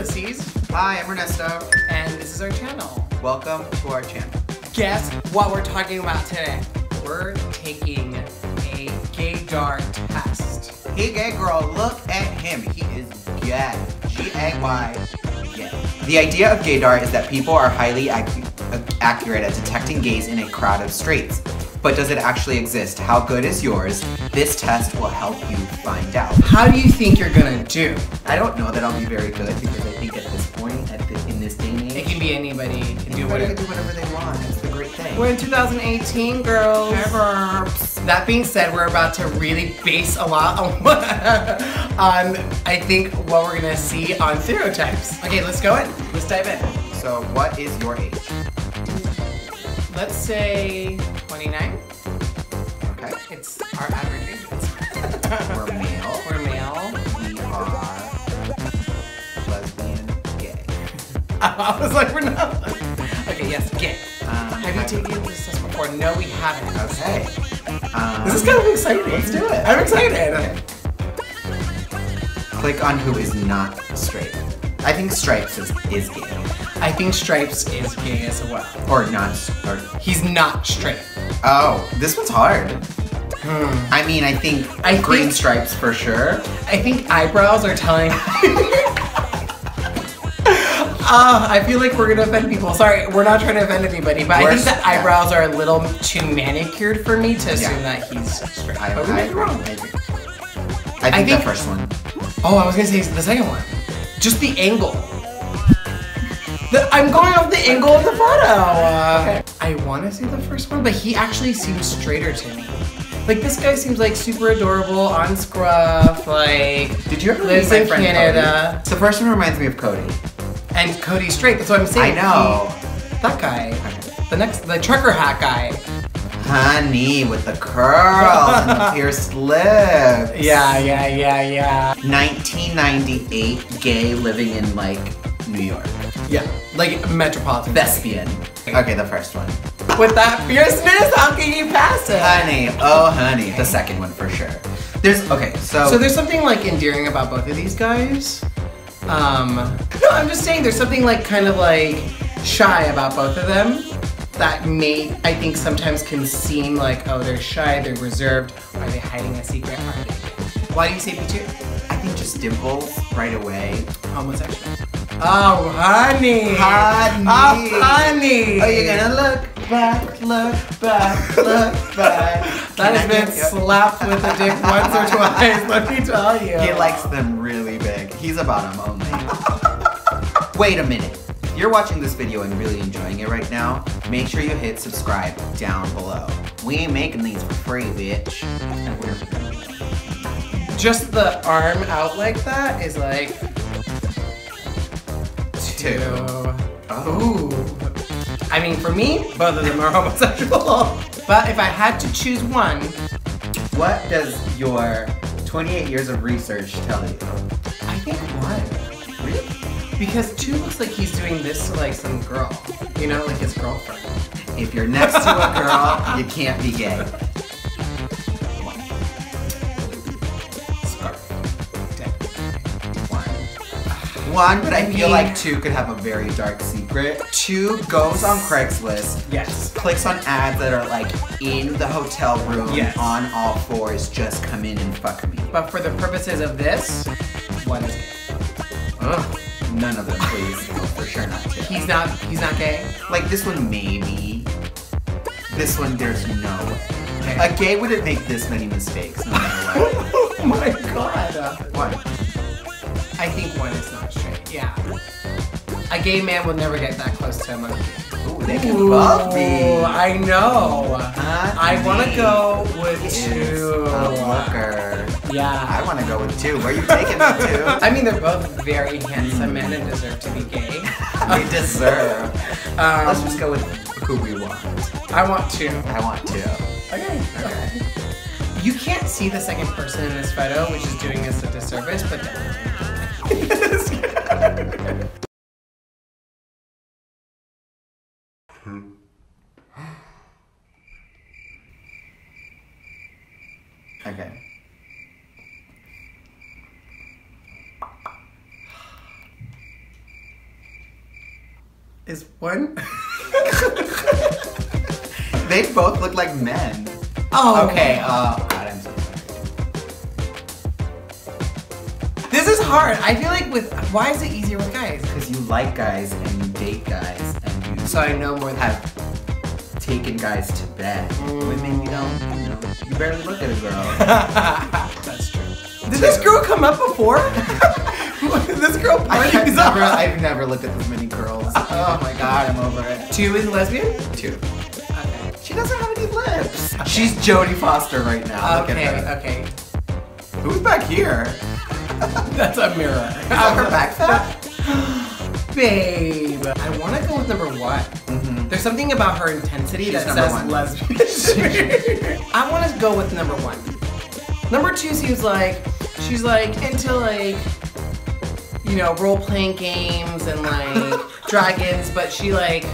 Ulysses, Hi, I'm Ernesto. and this is our channel. Welcome to our channel. Guess what we're talking about today? We're taking a gaydar test. Hey, gay girl, look at him. He is gay. G-A-Y. Gay. The idea of gaydar is that people are highly uh, accurate at detecting gays in a crowd of straights. But does it actually exist? How good is yours? This test will help you find out. How do you think you're gonna do? I don't know that I'll be very good because I think at this point, at the, in this day and age, It can be anybody, can do anybody whatever. can do whatever they want. That's the great thing. We're in 2018, girls. That being said, we're about to really base a lot on, what- on I think, what we're gonna see on stereotypes. Okay, let's go in. Let's dive in. So, what is your age? Let's say 29. Okay. It's our average age. We're male. We're male. We are lesbian, gay. I was like, we're not. Okay, yes, gay. Um, Have you taken this test before? No, we haven't. Okay. Um, This is kind of exciting. Let's do it. I'm excited. Okay. Click on who is not straight. I think Stripes is, is gay. I think Stripes is gay as well. Or not. Or, He's not straight. Oh, this one's hard. I mean, I think I green think- stripes for sure. I think eyebrows are telling. Ah, I feel like we're gonna offend people. Sorry, we're not trying to offend anybody, but I think the eyebrows are a little too manicured for me to assume Yeah. that he's straight. I, But we I be wrong. I agree. I think, think- the first one. Oh, I was gonna say the second one. Just the angle. The, I'm going off the angle of the photo. Uh, I want to say the first one, but he actually seems straighter to me. Like this guy seems like super adorable on Scruff. Like Did you ever lives in friend Canada. Cody? The first one reminds me of Cody. And Cody's straight. That's what I'm saying. I know. He- that guy. The next, the trucker hat guy. Honey with the curls and the pierced lips. Yeah, yeah, yeah, yeah. 1998 gay living in like New York. Yeah, like metropolitan. Thespian. Okay, the first one. With that fierceness, how can you pass it? Honey, oh honey. The second one for sure. There's okay, so, So there's something like endearing about both of these guys. Um, no, I'm just saying there's something like kind of like shy about both of them that may I think sometimes can seem like oh they're shy, they're reserved. Are they hiding a secret? Why do you say B2? I think just dimples right away. Homosexual. Oh, honey. Honey. Oh, honey. Are you gonna look back, look back, look back? That has been slapped with a dick once or twice, let me tell you. He likes them really big. He's a bottom only. Wait a minute. If you're watching this video and really enjoying it right now, make sure you hit subscribe down below. We ain't making these for free, bitch. Just the arm out like that is like Two. Oh. Ooh. I mean, for me, both of them are homosexual. But if I had to choose one, What does your 28 years of research tell you? I think one. Really? Because two looks like he's doing this to like some girl. You know, like his girlfriend. If you're next to a girl, you can't be gay. One. But I feel like two could have a very dark secret. Two goes on Craigslist, Yes. clicks on ads that are like in the hotel room Yes. on all fours, just come in and fuck me. But for the purposes of this, one is gay. Ugh. None of them, please. For sure not two. He's not. He's not gay. Like this one, maybe. This one, there's no way. Okay. A gay wouldn't make this many mistakes, no matter what. oh my god. One. I think one is not straight. Yeah. A gay man will never get that close to a monkey. Ooh, they can be. Ooh, I know. I want to go with two. A looker. I want to go with two. Where are you taking me to? I mean, they're both very handsome men and deserve to be gay. they deserve. Um, Let's just go with who we want. I want two. I want two. Okay. Okay. You can't see the second person in this photo, which is doing us a disservice, but Okay. is one. They both look like men. oh, Okay, uh, hard. I feel like with why is it easier with guys? Because you like guys and you date guys and you So I know more than have taken guys to bed. Mm. Women, you don't, you know, you barely look at a girl. That's true. Did this girl come up before? this girl I've never, up. I've never looked at this many girls. Oh my god, I'm over it. Two is lesbian? Two. Okay. She doesn't have any lips. She's Jodie Foster right now. Look Okay, at her. okay. Who's back here? That's a mirror. Is that her back fat? Babe, I want to go with number one. Mhm. There's something about her intensity She's that says one. lesbian. I want to go with number one. Number two seems like she's like into like you know role playing games and like dragons, but she like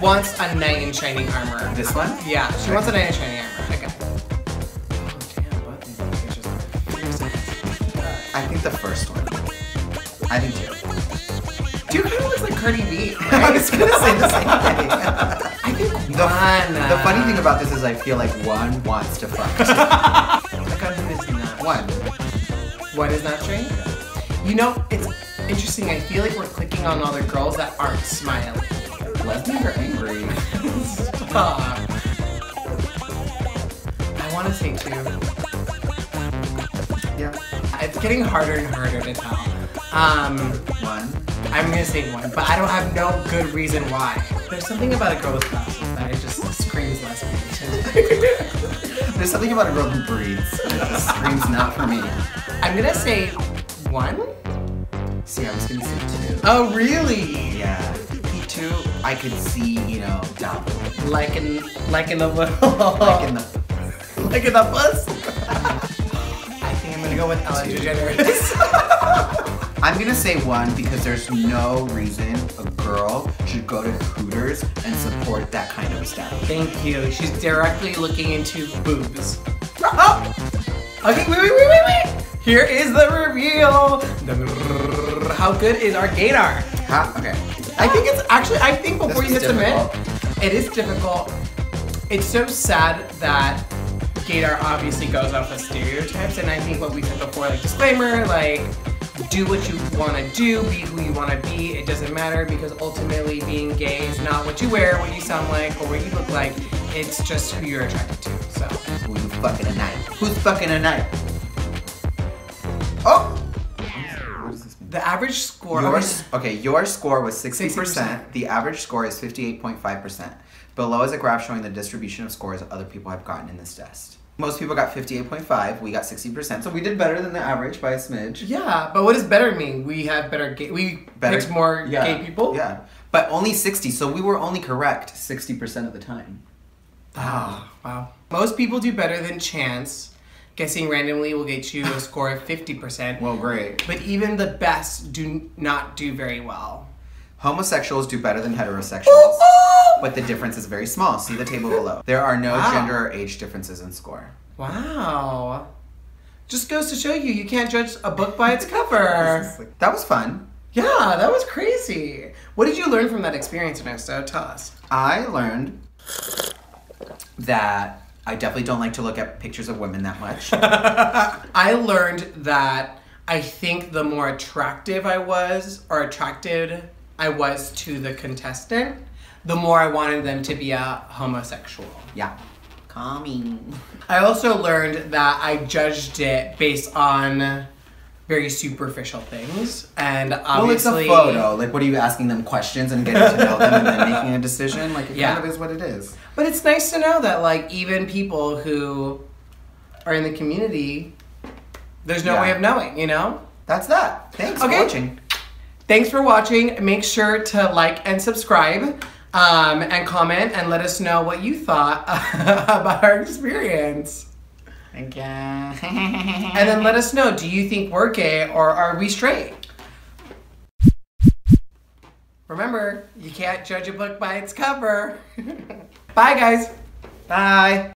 wants a knight in shining armor. This one? Yeah, she wants a knight in shining armor. Okay. The first one. I think two. Dude kind of looks like Cardi B. I Right? was gonna say the same thing. I think The, one. the funny thing about this is I feel like one wants to fuck. on who is not. one. One is not straight. You know, it's interesting. I feel like we're clicking on all the girls that aren't smiling. Lesbians are angry. Stop. I want to say two. Yeah. It's getting harder and harder to tell. Um, One. I'm gonna say one, but I don't have no good reason why. There's something about a girl with glasses that it just screams lesbian to me. There's something about a girl who breathes. that just screams not for me. I'm gonna say one. See, I was gonna say two. Oh, really? Yeah. Two, I could see, you know, double. Like in, like in the little, Like in the. like in the bus. I think I'm gonna go with Ellen DeGeneres. I'm gonna say one because there's no reason a girl should go to Hooters and support that kind of establishment. Thank you. She's directly looking into boobs. Oh! Okay, wait, wait, wait, wait, wait. Here is the reveal. How good is our gaydar? Huh? Okay. I think it's actually, I think before This you hit submit, difficult. it is difficult. It's so sad that gaydar obviously goes off of stereotypes, and I think what we said before, like disclaimer, like do what you want to do, be who you want to be. It doesn't matter because ultimately being gay is not what you wear, what you sound like, or what you look like. It's just who you're attracted to. So Who you fucking a night? Who's fucking a night? Oh! What does this mean? the average score. Yours, okay, your score was 60%. 60%. The average score is 58.5%. Below is a graph showing the distribution of scores other people have gotten in this test. Most people got 58.5, we got 60%, so we did better than the average by a smidge. Yeah, but what does better mean? We have better gay. We Better- picked more yeah, gay people. Yeah. But only 60, so we were only correct 60% of the time. Ah, wow. Most people do better than chance. Guessing randomly will get you a score of 50%. Well, great. But even the best do not do very well. Homosexuals do better than heterosexuals, oh, oh, but the difference is very small. See the table below. There are no Wow. gender or age differences in score. Wow. Just goes to show you, you can't judge a book by its cover. That was fun. Yeah, that was crazy. What did you learn from that experience, Ernesto? Tell us. I learned that I definitely don't like to look at pictures of women that much. I learned that I think the more attractive I was, or attracted I was to the contestant, the more I wanted them to be a homosexual. yeah. Calming. I also learned that I judged it based on very superficial things, and obviously, Well, it's a photo. Like, what are you asking them questions and getting to know them and then making a decision? Like, it Yeah. kind of is what it is. But it's nice to know that like even people who are in the community, there's no Yeah. way of knowing, you know. That's that. Thanks Okay. for watching. Thanks for watching. Make sure to like and subscribe um, and comment and let us know what you thought about our experience. You. And then let us know do you think we're gay or are we straight? Remember, you can't judge a book by its cover. Bye, guys. Bye.